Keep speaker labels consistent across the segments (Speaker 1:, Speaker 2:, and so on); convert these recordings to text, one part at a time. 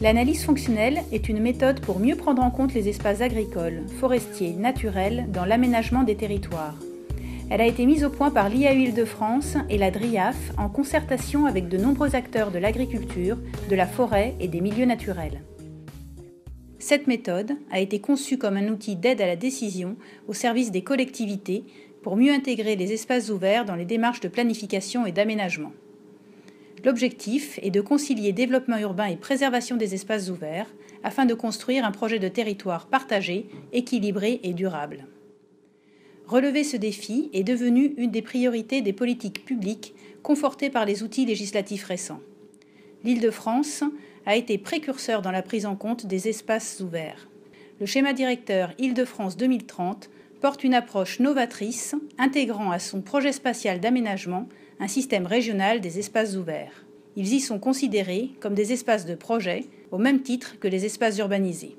Speaker 1: L'analyse fonctionnelle est une méthode pour mieux prendre en compte les espaces agricoles, forestiers, naturels dans l'aménagement des territoires. Elle a été mise au point par l'IAU Île-de-France et la DRIAF en concertation avec de nombreux acteurs de l'agriculture, de la forêt et des milieux naturels. Cette méthode a été conçue comme un outil d'aide à la décision au service des collectivités pour mieux intégrer les espaces ouverts dans les démarches de planification et d'aménagement. L'objectif est de concilier développement urbain et préservation des espaces ouverts afin de construire un projet de territoire partagé, équilibré et durable. Relever ce défi est devenu une des priorités des politiques publiques confortées par les outils législatifs récents. L'Île-de-France a été précurseur dans la prise en compte des espaces ouverts. Le schéma directeur Île-de-France 2030 porte une approche novatrice intégrant à son projet spatial d'aménagement un système régional des espaces ouverts. Ils y sont considérés comme des espaces de projet au même titre que les espaces urbanisés.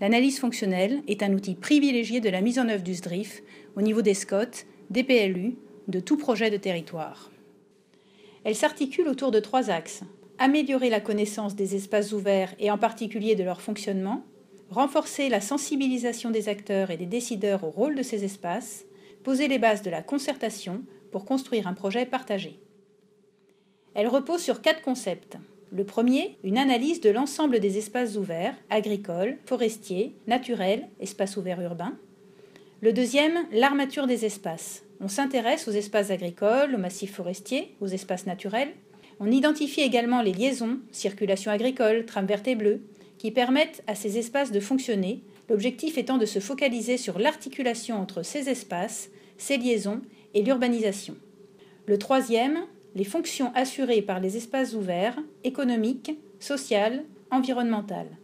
Speaker 1: L'analyse fonctionnelle est un outil privilégié de la mise en œuvre du SDRIF au niveau des SCOT, des PLU, de tout projet de territoire. Elle s'articule autour de trois axes. Améliorer la connaissance des espaces ouverts et en particulier de leur fonctionnement, renforcer la sensibilisation des acteurs et des décideurs au rôle de ces espaces, poser les bases de la concertation pour construire un projet partagé. Elle repose sur quatre concepts. Le premier, une analyse de l'ensemble des espaces ouverts, agricoles, forestiers, naturels, espaces ouverts urbains. Le deuxième, l'armature des espaces. On s'intéresse aux espaces agricoles, aux massifs forestiers, aux espaces naturels. On identifie également les liaisons, circulation agricole, tram verte et bleue, qui permettent à ces espaces de fonctionner, l'objectif étant de se focaliser sur l'articulation entre ces espaces, ces liaisons et l'urbanisation. Le troisième, les fonctions assurées par les espaces ouverts, économiques, sociales, environnementales.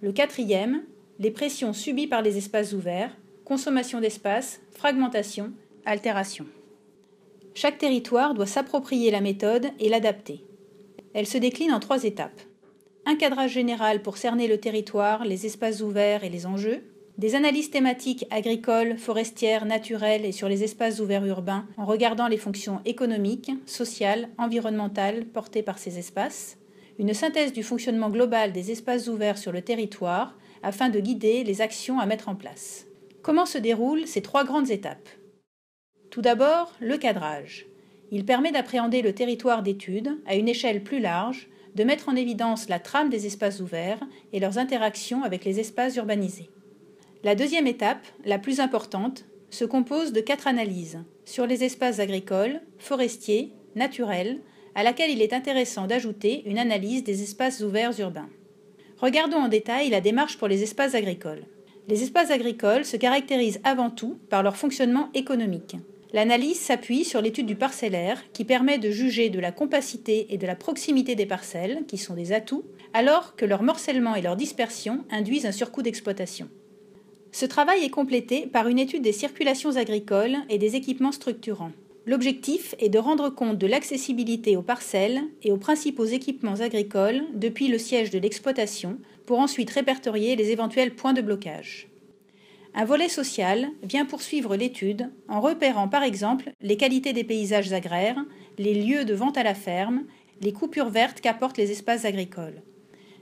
Speaker 1: Le quatrième, les pressions subies par les espaces ouverts, consommation d'espace, fragmentation, altération. Chaque territoire doit s'approprier la méthode et l'adapter. Elle se décline en trois étapes. Un cadrage général pour cerner le territoire, les espaces ouverts et les enjeux, des analyses thématiques agricoles, forestières, naturelles et sur les espaces ouverts urbains en regardant les fonctions économiques, sociales, environnementales portées par ces espaces, une synthèse du fonctionnement global des espaces ouverts sur le territoire afin de guider les actions à mettre en place. Comment se déroulent ces trois grandes étapes? Tout d'abord, le cadrage. Il permet d'appréhender le territoire d'étude à une échelle plus large, de mettre en évidence la trame des espaces ouverts et leurs interactions avec les espaces urbanisés. La deuxième étape, la plus importante, se compose de quatre analyses sur les espaces agricoles, forestiers, naturels, à laquelle il est intéressant d'ajouter une analyse des espaces ouverts urbains. Regardons en détail la démarche pour les espaces agricoles. Les espaces agricoles se caractérisent avant tout par leur fonctionnement économique. L'analyse s'appuie sur l'étude du parcellaire qui permet de juger de la compacité et de la proximité des parcelles, qui sont des atouts, alors que leur morcellement et leur dispersion induisent un surcoût d'exploitation. Ce travail est complété par une étude des circulations agricoles et des équipements structurants. L'objectif est de rendre compte de l'accessibilité aux parcelles et aux principaux équipements agricoles depuis le siège de l'exploitation pour ensuite répertorier les éventuels points de blocage. Un volet social vient poursuivre l'étude en repérant par exemple les qualités des paysages agraires, les lieux de vente à la ferme, les coupures vertes qu'apportent les espaces agricoles.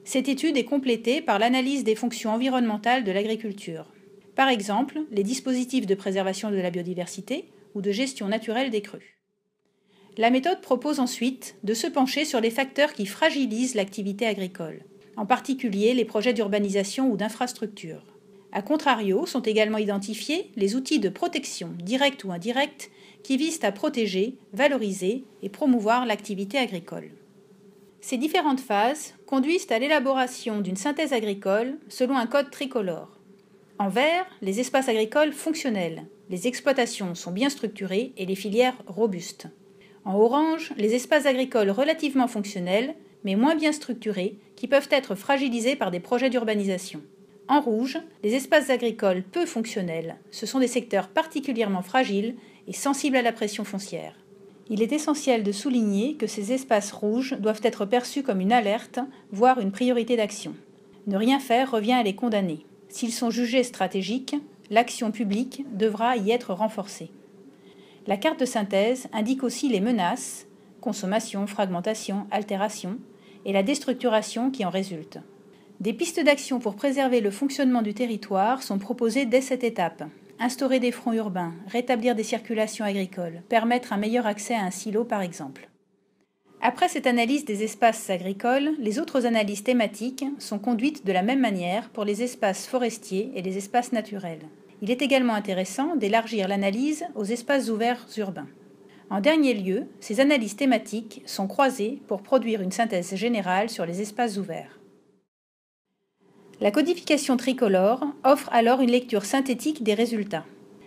Speaker 1: Cette étude est complétée par l'analyse des fonctions environnementales de l'agriculture. Par exemple, les dispositifs de préservation de la biodiversité ou de gestion naturelle des crues. La méthode propose ensuite de se pencher sur les facteurs qui fragilisent l'activité agricole, en particulier les projets d'urbanisation ou d'infrastructure. A contrario, sont également identifiés les outils de protection, directs ou indirects, qui visent à protéger, valoriser et promouvoir l'activité agricole. Ces différentes phases conduisent à l'élaboration d'une synthèse agricole selon un code tricolore. En vert, les espaces agricoles fonctionnels. Les exploitations sont bien structurées et les filières robustes. En orange, les espaces agricoles relativement fonctionnels, mais moins bien structurés, qui peuvent être fragilisés par des projets d'urbanisation. En rouge, les espaces agricoles peu fonctionnels. Ce sont des secteurs particulièrement fragiles et sensibles à la pression foncière. Il est essentiel de souligner que ces espaces rouges doivent être perçus comme une alerte, voire une priorité d'action. Ne rien faire revient à les condamner. S'ils sont jugés stratégiques, l'action publique devra y être renforcée. La carte de synthèse indique aussi les menaces, consommation, fragmentation, altération, et la déstructuration qui en résulte. Des pistes d'action pour préserver le fonctionnement du territoire sont proposées dès cette étape. Instaurer des fronts urbains, rétablir des circulations agricoles, permettre un meilleur accès à un silo par exemple. Après cette analyse des espaces agricoles, les autres analyses thématiques sont conduites de la même manière pour les espaces forestiers et les espaces naturels. Il est également intéressant d'élargir l'analyse aux espaces ouverts urbains. En dernier lieu, ces analyses thématiques sont croisées pour produire une synthèse générale sur les espaces ouverts. La codification tricolore offre alors une lecture synthétique des résultats.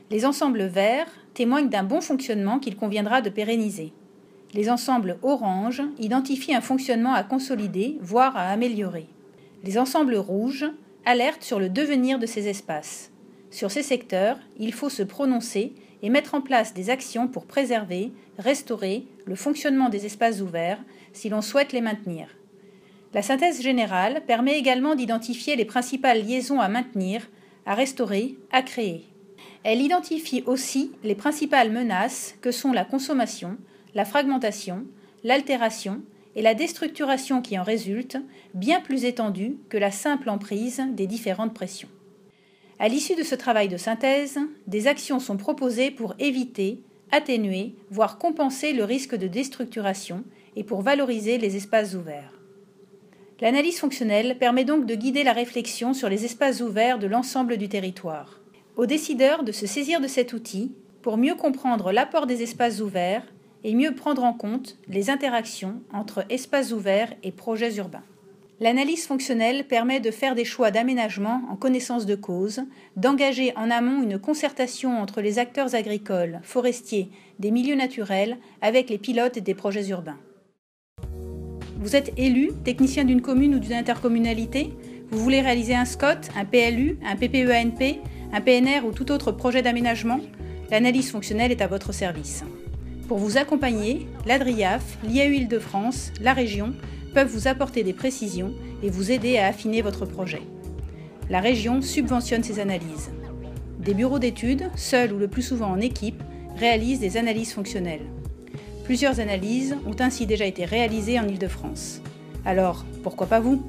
Speaker 1: Les ensembles verts témoignent d'un bon fonctionnement qu'il conviendra de pérenniser. Les ensembles orange identifient un fonctionnement à consolider, voire à améliorer. Les ensembles rouges alertent sur le devenir de ces espaces. Sur ces secteurs, il faut se prononcer et mettre en place des actions pour préserver, restaurer le fonctionnement des espaces ouverts si l'on souhaite les maintenir. La synthèse générale permet également d'identifier les principales liaisons à maintenir, à restaurer, à créer. Elle identifie aussi les principales menaces que sont la consommation, la fragmentation, l'altération et la déstructuration qui en résulte, bien plus étendue que la simple emprise des différentes pressions. À l'issue de ce travail de synthèse, des actions sont proposées pour éviter, atténuer, voire compenser le risque de déstructuration et pour valoriser les espaces ouverts. L'analyse fonctionnelle permet donc de guider la réflexion sur les espaces ouverts de l'ensemble du territoire. Aux décideurs de se saisir de cet outil pour mieux comprendre l'apport des espaces ouverts et mieux prendre en compte les interactions entre espaces ouverts et projets urbains. L'analyse fonctionnelle permet de faire des choix d'aménagement en connaissance de cause, d'engager en amont une concertation entre les acteurs agricoles, forestiers, des milieux naturels avec les pilotes des projets urbains. Vous êtes élu, technicien d'une commune ou d'une intercommunalité Vous voulez réaliser un SCOT, un PLU, un PPEANP, un PNR ou tout autre projet d'aménagement? L'analyse fonctionnelle est à votre service. Pour vous accompagner, l'ADRIAF, l'IAU Île-de-France, la région peuvent vous apporter des précisions et vous aider à affiner votre projet. La région subventionne ces analyses. Des bureaux d'études, seuls ou le plus souvent en équipe, réalisent des analyses fonctionnelles. Plusieurs analyses ont ainsi déjà été réalisées en Île-de-France. Alors, pourquoi pas vous?